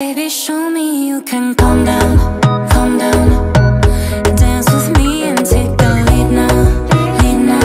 Baby, show me you can